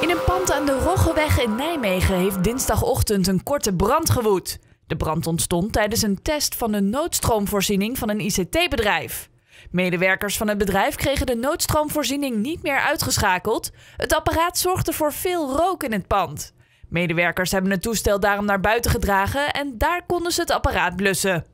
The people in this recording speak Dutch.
In een pand aan de Roggeweg in Nijmegen heeft dinsdagochtend een korte brand gewoed. De brand ontstond tijdens een test van de noodstroomvoorziening van een ICT-bedrijf. Medewerkers van het bedrijf kregen de noodstroomvoorziening niet meer uitgeschakeld. Het apparaat zorgde voor veel rook in het pand. Medewerkers hebben het toestel daarom naar buiten gedragen en daar konden ze het apparaat blussen.